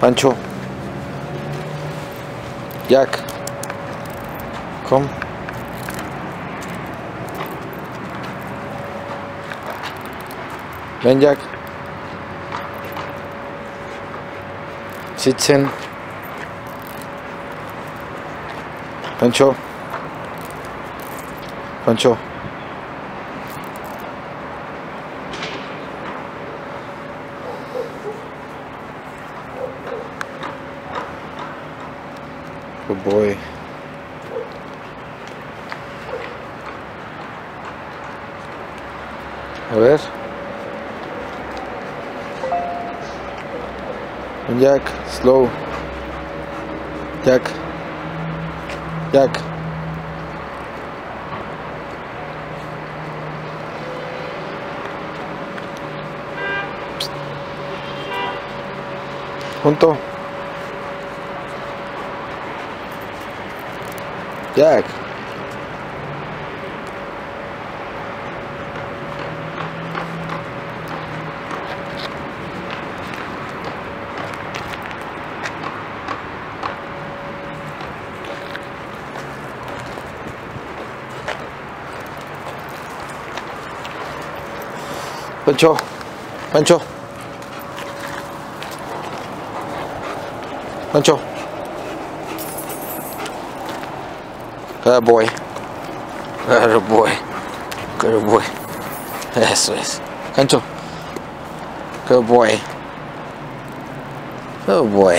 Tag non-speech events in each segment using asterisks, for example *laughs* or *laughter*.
Pancho. Jack. Kom. Ven Jack. Sitzen. Pancho. Pancho. Good boy. A ver. Jack, slow. Jack. Jack. Junto. Jack. Pancho. Pancho. Pancho. Good boy. Good boy. Good boy. Eso es. Pancho. Good boy. Good boy.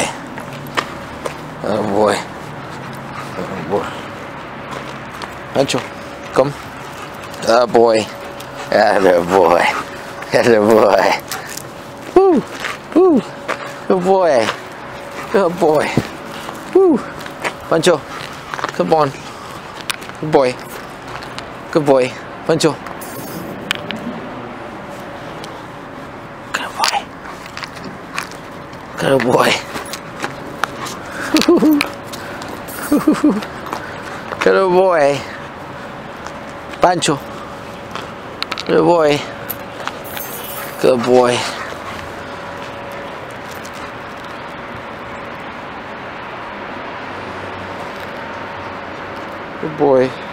Good boy. Good boy. Pancho, come. Good boy. Good boy. Good boy. Woo. Woo. Good boy. Good boy. Woo. Pancho. Come on. Good boy. Good boy. Pancho. Good boy. Good boy. *laughs* Good boy. Pancho. Good boy. Good boy. Good boy.